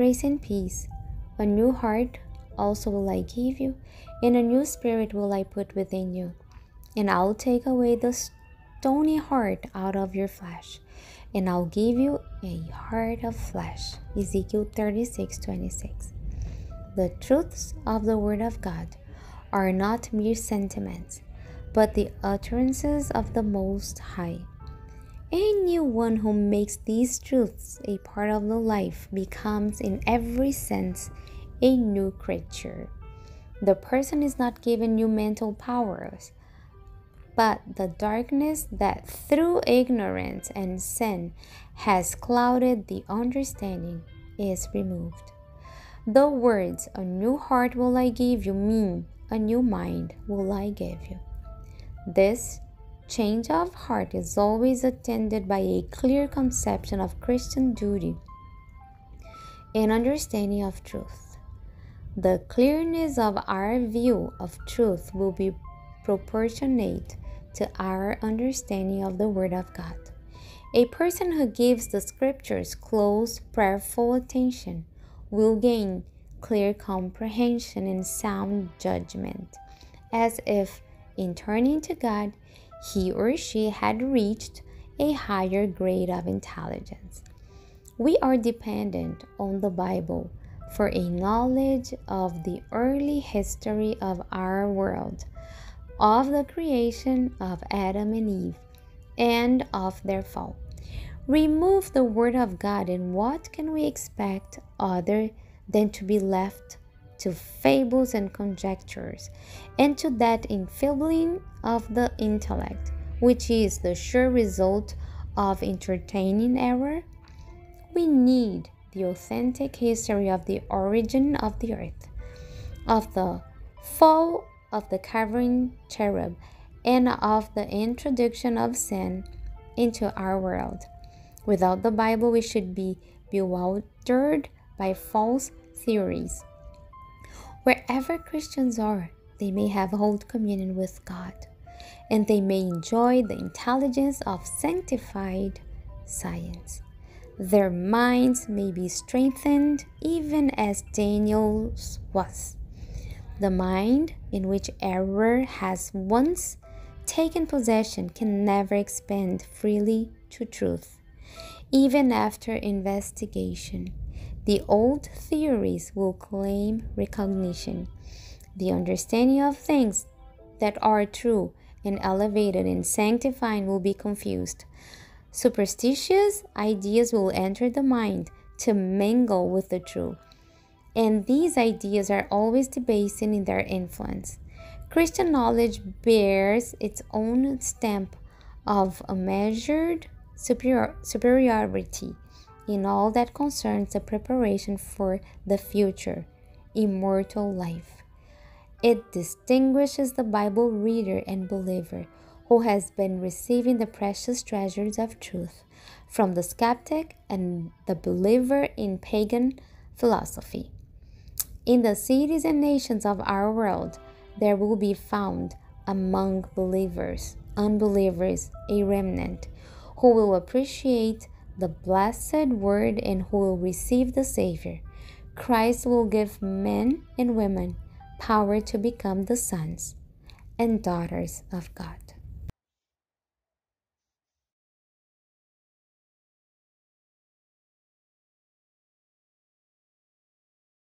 Grace and peace. A new heart also will I give you, and a new spirit will I put within you. And I'll take away the stony heart out of your flesh, and I'll give you a heart of flesh. Ezekiel 36 26. The truths of the Word of God are not mere sentiments, but the utterances of the Most High. Anyone who makes these truths a part of the life becomes, in every sense, a new creature. The person is not given new mental powers, but the darkness that through ignorance and sin has clouded the understanding is removed. The words, A new heart will I give you, mean, A new mind will I give you. This change of heart is always attended by a clear conception of Christian duty and understanding of truth. The clearness of our view of truth will be proportionate to our understanding of the Word of God. A person who gives the Scriptures close, prayerful attention will gain clear comprehension and sound judgment, as if in turning to God, he or she had reached a higher grade of intelligence. We are dependent on the Bible for a knowledge of the early history of our world, of the creation of Adam and Eve, and of their fall. Remove the Word of God, and what can we expect other than to be left to fables and conjectures, and to that enfeebling of the intellect, which is the sure result of entertaining error? We need the authentic history of the origin of the earth, of the fall of the covering cherub, and of the introduction of sin into our world. Without the Bible, we should be bewildered by false theories. Wherever Christians are, they may have hold communion with God, and they may enjoy the intelligence of sanctified science. Their minds may be strengthened even as Daniel's was. The mind in which error has once taken possession can never expand freely to truth, even after investigation. The old theories will claim recognition. The understanding of things that are true and elevated and sanctifying will be confused. Superstitious ideas will enter the mind to mingle with the true, and these ideas are always debasing in their influence. Christian knowledge bears its own stamp of a measured superior, superiority in all that concerns the preparation for the future, immortal life. It distinguishes the Bible reader and believer who has been receiving the precious treasures of truth from the skeptic and the believer in pagan philosophy. In the cities and nations of our world, there will be found among believers, unbelievers, a remnant who will appreciate the blessed word and who will receive the Savior. Christ will give men and women power to become the sons and daughters of God.